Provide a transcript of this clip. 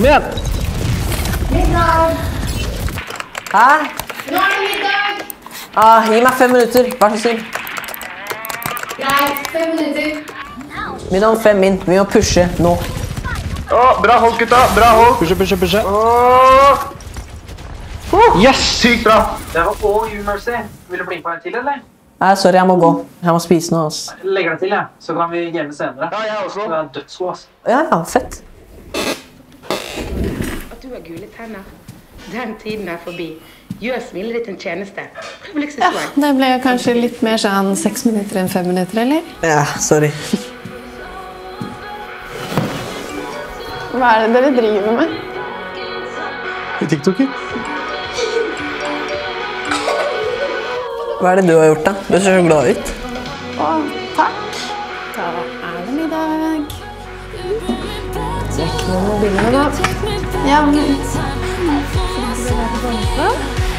Kom igjen! Middag! Hæ? Nå er det middag! Ah, gi meg fem minutter, vær så snill. Greit, fem minutter. Middag om fem min. Vi må pushe nå. Oh, bra hold, gutta. Bra hold. Pushe, pushe, pushe. Åh, Yes! sykt bra. Det var all you, Mercy. Vil du bli på en til, eller? Nei, sorry, jeg må gå. Jeg må spise noe. ass. Legger deg til, jeg. Så kan vi game senere. Ja, jeg også. Det er dødsgod, ass. Ja, ja, fett. At du har gule tenner. Den tiden er forbi. Gjør smilet ditt en tjeneste. Prøv luksusvei. Det ble kanskje litt mer sånn seks minutter enn fem minutter, eller? Ja, sorry. Hva er det dere driver med? TikToker. Hva er det du har gjort, da? Du ser så glad ut. Å, takk. Da er det middag. Vekk med 야, 오늘. 집에 가는 거니까.